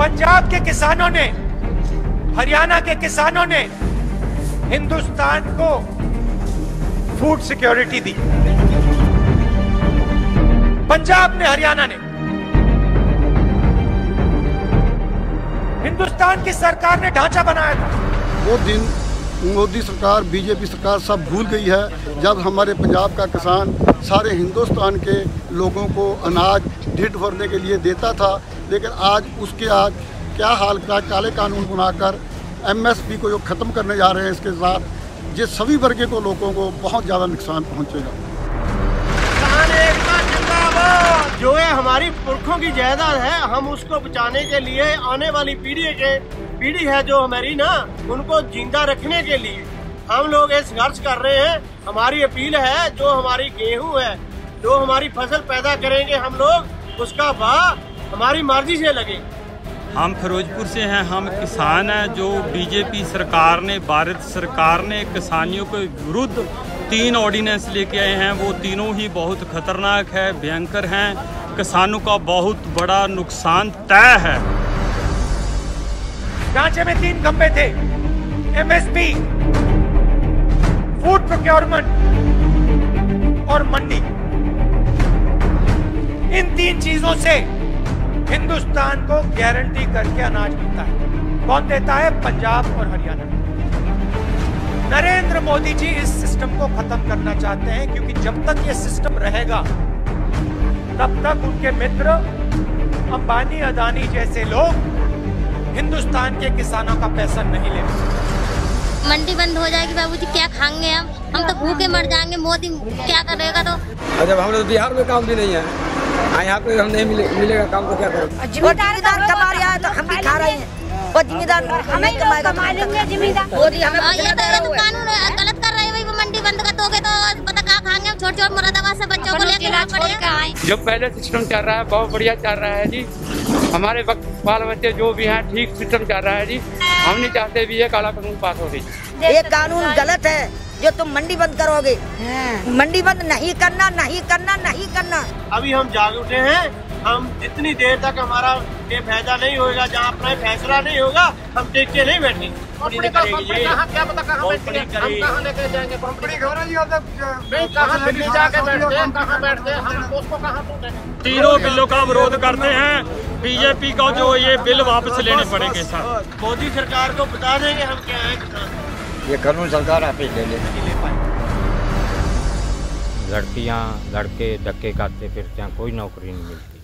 पंजाब के किसानों ने, हरियाणा के किसानों ने हिंदुस्तान को फ़ूड सिक्योरिटी दी। पंजाब ने, हरियाणा ने, हिंदुस्तान की सरकार ने ढांचा बनाया था। वो दिन मोदी सरकार, बीजेपी सरकार सब भूल गई है, जब हमारे पंजाब का किसान सारे हिंदुस्तान के लोगों को अनाज ढिड भरने के लिए देता था लेकिन आज उसके आज क्या हाल का काले कानून बनाकर एमएसपी को जो ख़त्म करने जा रहे हैं इसके साथ ये सभी वर्ग को लोगों को बहुत ज़्यादा नुकसान पहुँचेगा। जो है हमारी पुरखों की जायदाद है, हम उसको बचाने के लिए आने वाली पीढ़ी के, पीढ़ी है जो हमारी ना, उनको ज़िंदा रखने के लिए हम लोग ये संघर्ष कर रहे हैं। हमारी अपील है, जो हमारी गेहूँ है, जो हमारी फ़सल पैदा करेंगे हम लोग, उसका भाव हमारी मर्ज़ी से लगे। हम फिरोजपुर से हैं हम किसान हैं जो बीजेपी सरकार ने भारत सरकार ने किसानियों के विरुद्ध तीन ऑर्डिनेंस लेके आए हैं। वो तीनों ही बहुत खतरनाक है भयंकर हैं। किसानों का बहुत बड़ा नुकसान तय है। ढांचे में तीन खंभे थे। एमएसपी फ़ूड प्रोक्योरमेंट और मंडी। इन तीन चीज़ों से हिंदुस्तान को गारंटी करके अनाज मिलता है। कौन देता है? पंजाब और हरियाणा। नरेंद्र मोदी जी इस सिस्टम को खत्म करना चाहते हैं क्योंकि जब तक ये सिस्टम रहेगा तब तक उनके मित्र अंबानी अदानी जैसे लोग हिंदुस्तान के किसानों का पैसा नहीं ले मंडी बंद हो जाएगी बाबूजी क्या खाएँगे हम? हम तो भूखे मर जाएँगे मोदी क्या करेगा तो? जब हम लोग बिहार में काम भी नहीं है। हाँ, यहाँ पे हम नहीं मिले, मिलेगा काम तो क्या करें जिम्मेदार कमा रहा है तो हम भी खा रहे हैं। और जिम्मेदार कमाएगा हमें ये तो ये तो कानून गलत कर रहे हैं मंडी बंद कर दोगे तो पता कहाँ खाएँगे छोटे छोटे मुरादाबाद से बच्चों को लेके आना पड़ेगा जो पहले सिस्टम चल रहा है बहुत बढ़िया चल रहा है जी। हमारे वक्त बाल बच्चे जो भी हैं ठीक सिस्टम चल रहा है जी। हम नहीं चाहते भी ये काला कानून पास हो गई। ये कानून गलत है। जो तुम मंडी बंद करोगे। मंडी बंद नहीं करना नहीं करना नहीं करना। अभी हम जाग उठे हैं। हम जितनी देर तक हमारा ये फैसला नहीं होगा जहाँ अपना फैसला नहीं होगा हम टेक के नहीं बैठेंगे कंपनी क्या पता कहाँ बैठेंगे हम कहाँ लेके जाएँगे? कंपनी नहीं कहाँ दिल्ली जाके बैठते हैं कहाँ बैठते हैं हम उसको कहाँ तीनों बिलों का विरोध करते हैं। बीजेपी का जो ये बिल वापस लेने पड़ेंगे सर। मोदी सरकार को बता देंगे हम क्या है। किसान ये कानून सरकार आप ही ले ले। लड़कियाँ, लड़के धक्के काटते फिरते हैं, कोई नौकरी नहीं मिलती।